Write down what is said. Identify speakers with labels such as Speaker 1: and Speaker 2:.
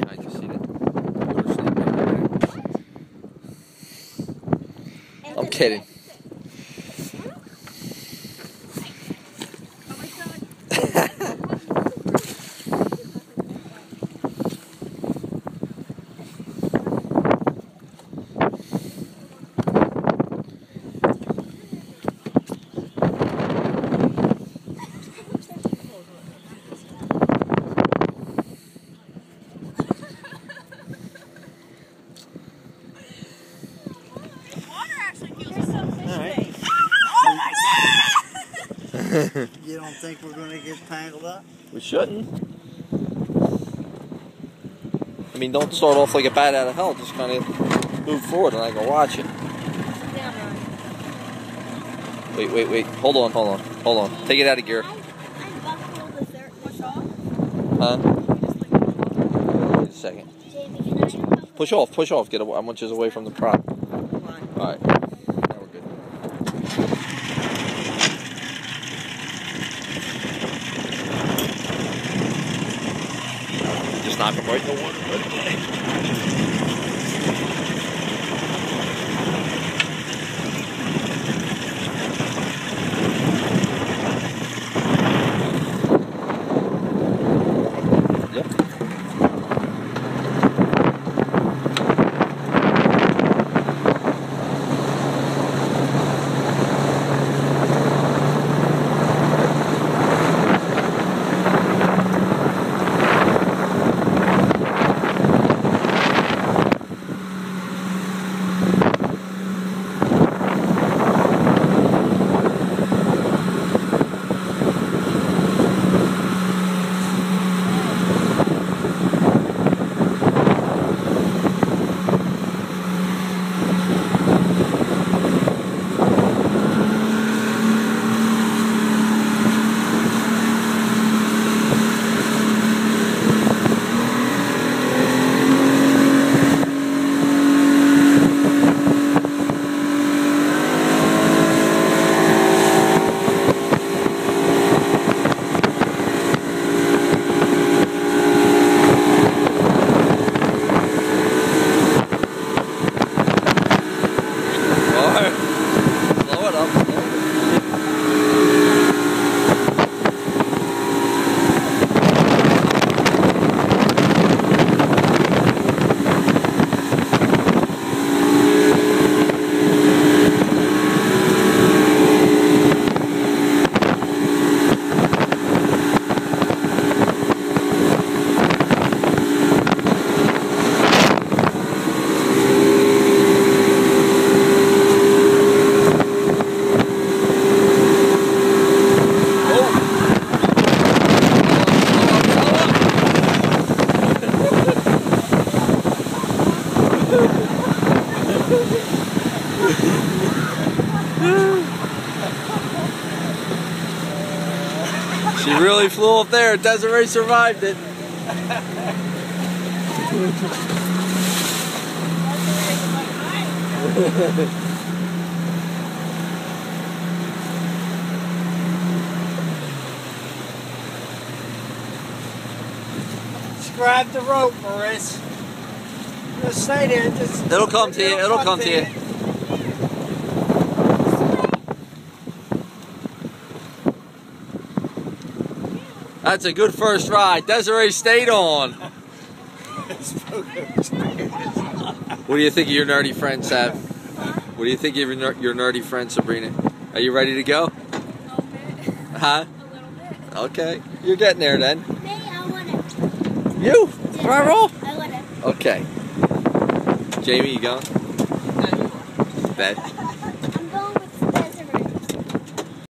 Speaker 1: behind you. See that? I'm kidding.
Speaker 2: You don't think we're going to get tangled up?
Speaker 1: We shouldn't. I mean, don't start off like a bat out of hell. Just kind of move forward and I can watch it. Wait, wait, wait. Hold on, hold on, hold on. Take it out of gear. Huh? Wait a second. Push off, push off. Get a, how much is away from the prop. All right. Now we're good. Just knock him right in the water. She really flew up there. Desiree survived it.
Speaker 2: Grab the rope, Marissa. Just stay there. Just,
Speaker 1: It'll come to you. It'll come to you. That's a good first ride. Desiree stayed on. What do you think of your nerdy friend, Sab? What do you think of your, ner- your nerdy friend, Sabrina? Are you ready to go? A little bit. Huh? A little bit. Okay. You're getting there then. Me, I want it. You? Right roll? Okay. Jamie, you going? Bed.